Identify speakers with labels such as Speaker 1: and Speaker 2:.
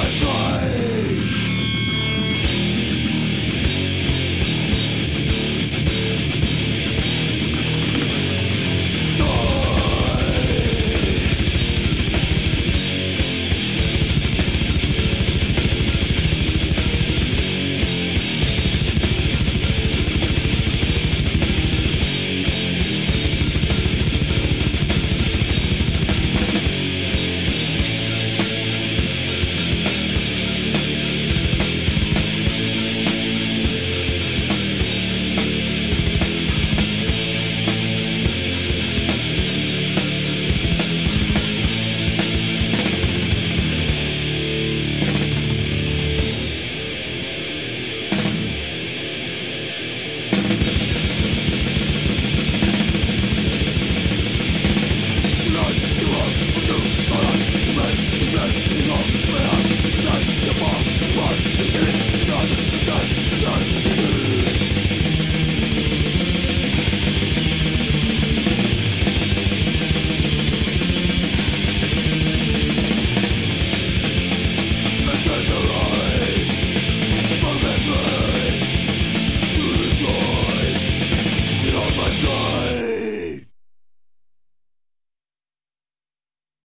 Speaker 1: my God.